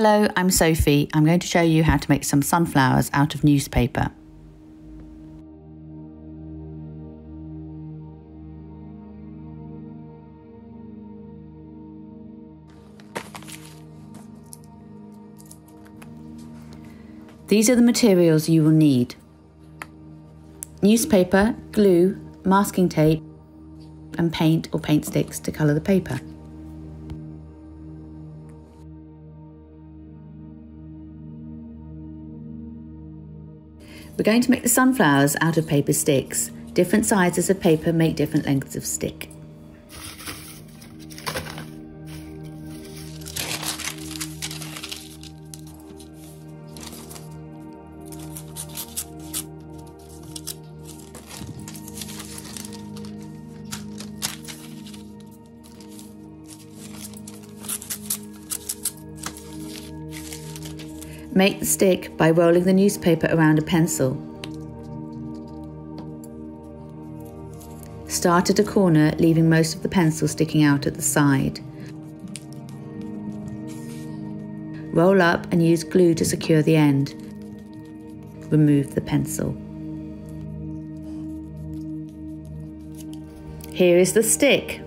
Hello, I'm Sophie. I'm going to show you how to make some sunflowers out of newspaper. These are the materials you will need. Newspaper, glue, masking tape, and paint or paint sticks to colour the paper. We're going to make the sunflowers out of paper sticks. Different sizes of paper make different lengths of stick. Make the stick by rolling the newspaper around a pencil. Start at a corner, leaving most of the pencil sticking out at the side. Roll up and use glue to secure the end. Remove the pencil. Here is the stick.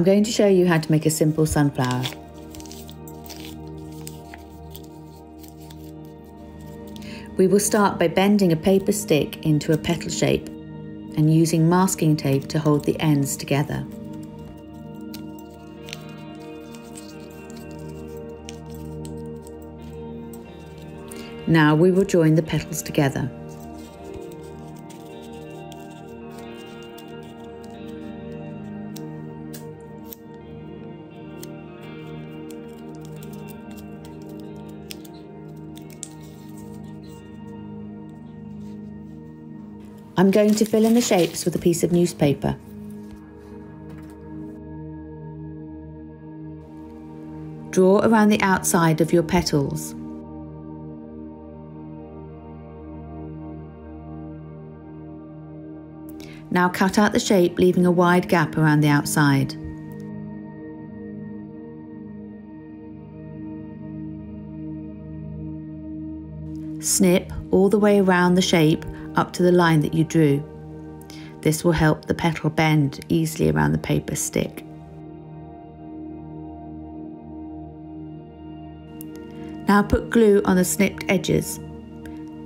I'm going to show you how to make a simple sunflower. We will start by bending a paper stick into a petal shape and using masking tape to hold the ends together. Now we will join the petals together. I'm going to fill in the shapes with a piece of newspaper. Draw around the outside of your petals. Now cut out the shape leaving a wide gap around the outside. Snip all the way around the shape up to the line that you drew. This will help the petal bend easily around the paper stick. Now put glue on the snipped edges.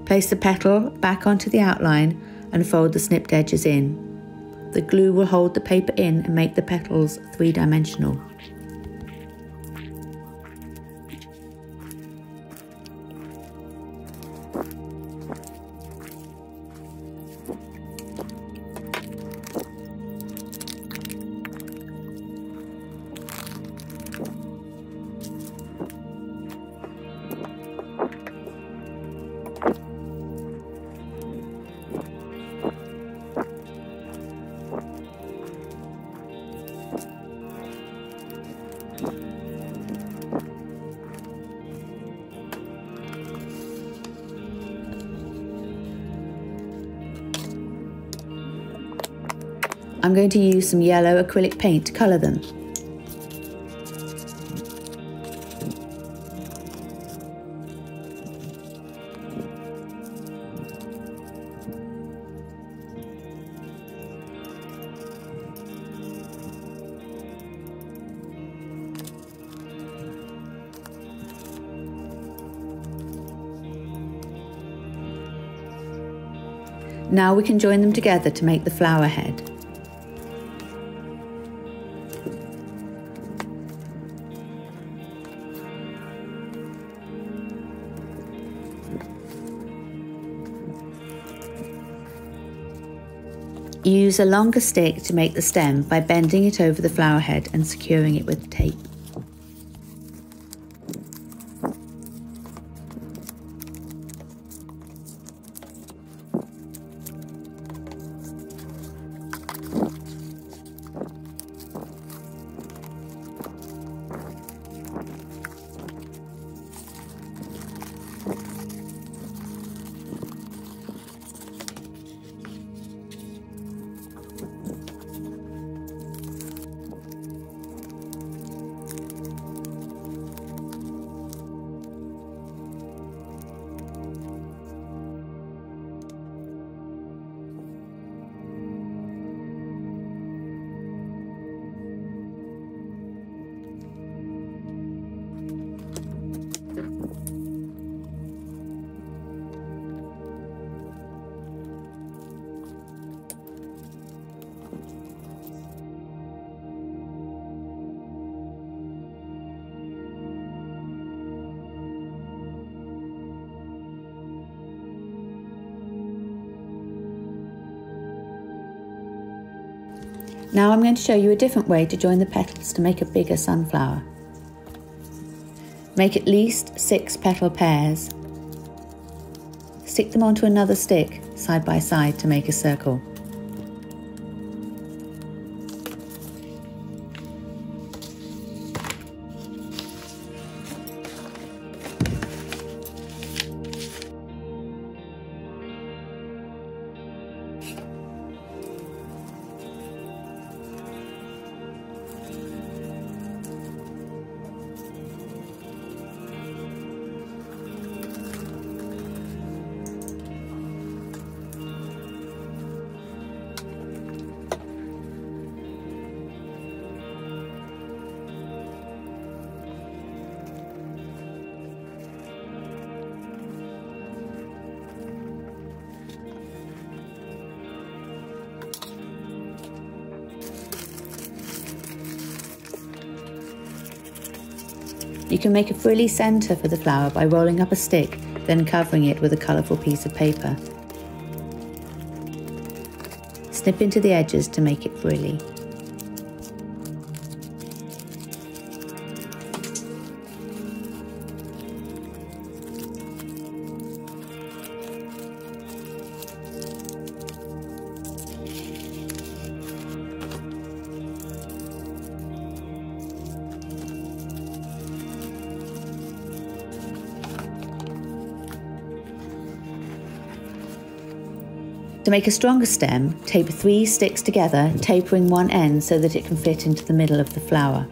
Place the petal back onto the outline and fold the snipped edges in. The glue will hold the paper in and make the petals three-dimensional. I'm going to use some yellow acrylic paint to colour them. Now we can join them together to make the flower head. Use a longer stick to make the stem by bending it over the flower head and securing it with tape. Now I'm going to show you a different way to join the petals to make a bigger sunflower. Make at least six petal pairs. Stick them onto another stick side by side to make a circle. You can make a frilly centre for the flower by rolling up a stick, then covering it with a colourful piece of paper. Snip into the edges to make it frilly. To make a stronger stem, tape three sticks together, tapering one end so that it can fit into the middle of the flower.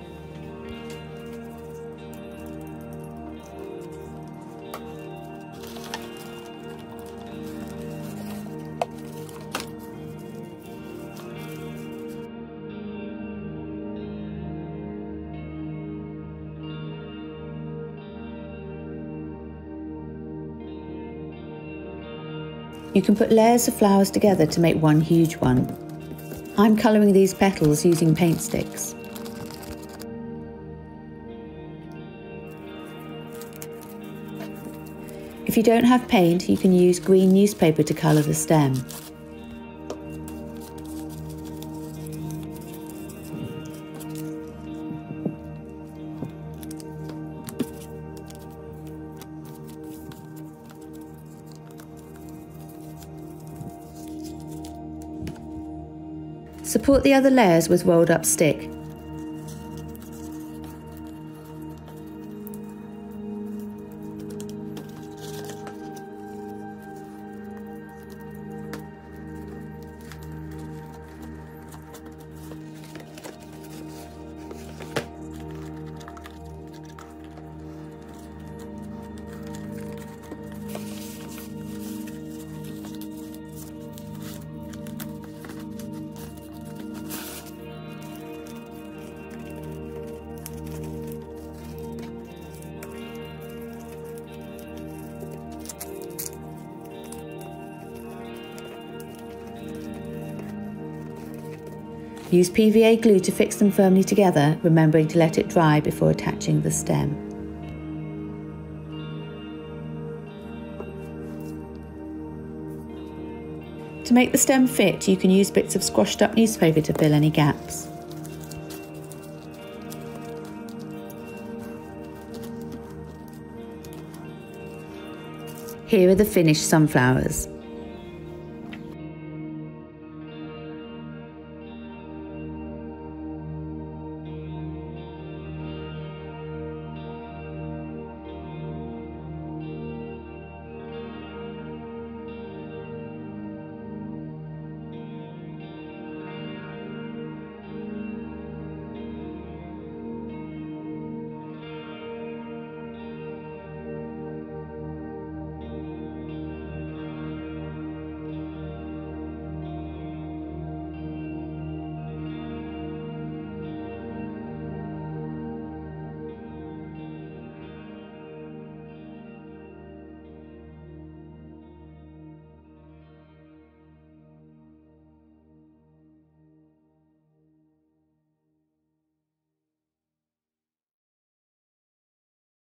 You can put layers of flowers together to make one huge one. I'm colouring these petals using paint sticks. If you don't have paint, you can use green newspaper to colour the stem. Support the other layers with rolled up stick. Use PVA glue to fix them firmly together, remembering to let it dry before attaching the stem. To make the stem fit, you can use bits of squashed up newspaper to fill any gaps. Here are the finished sunflowers.